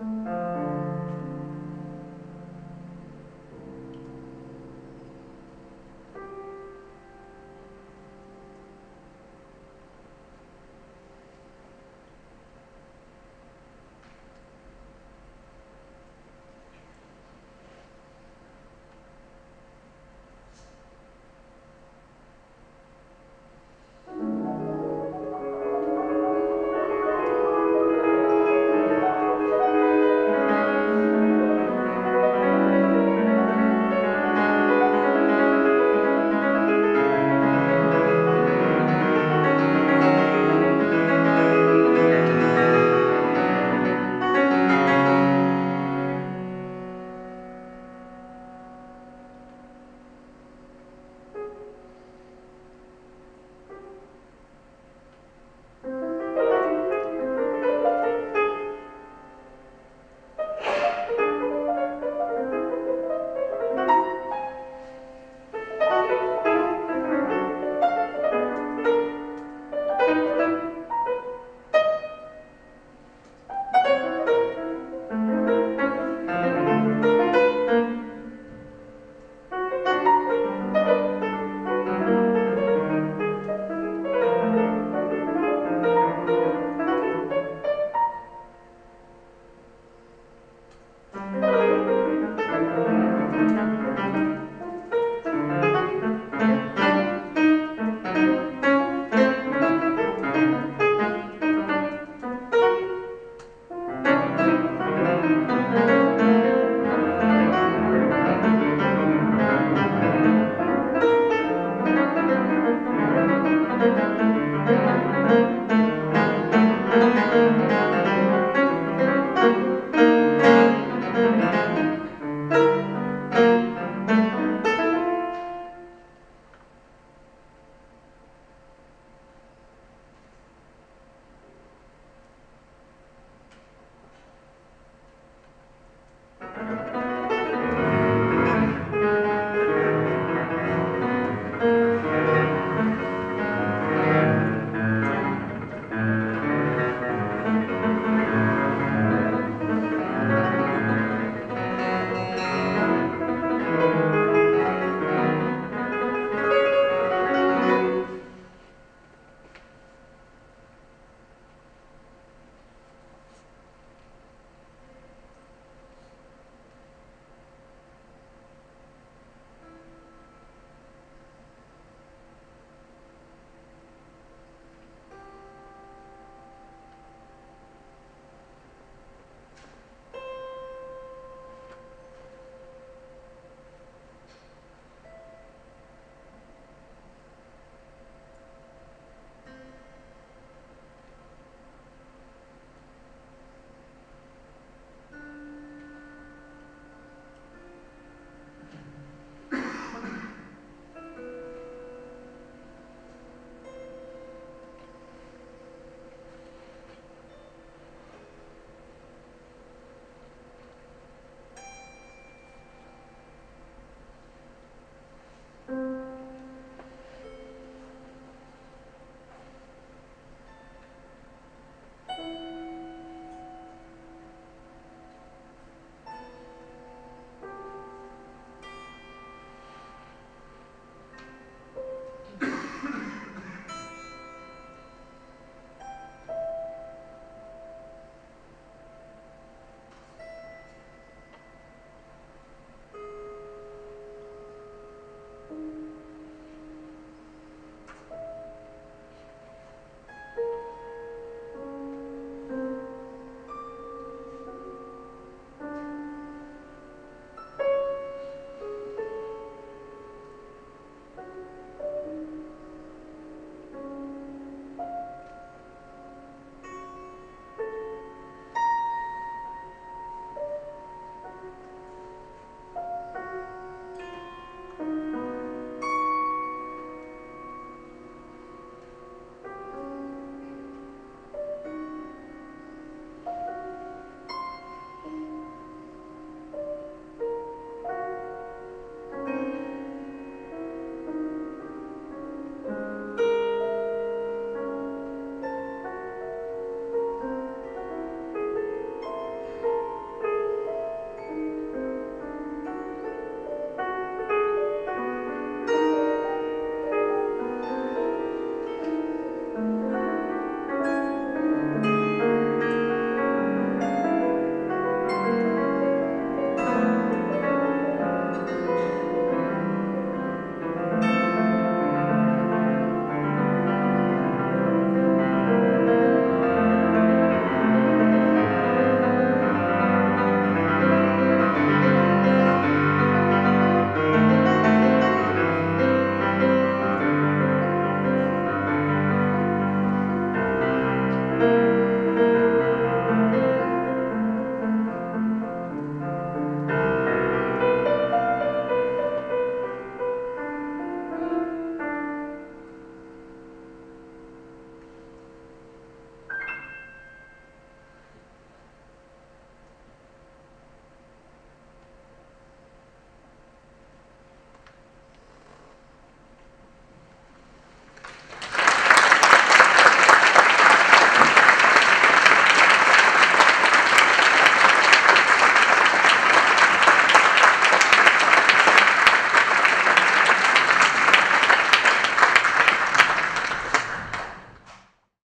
Música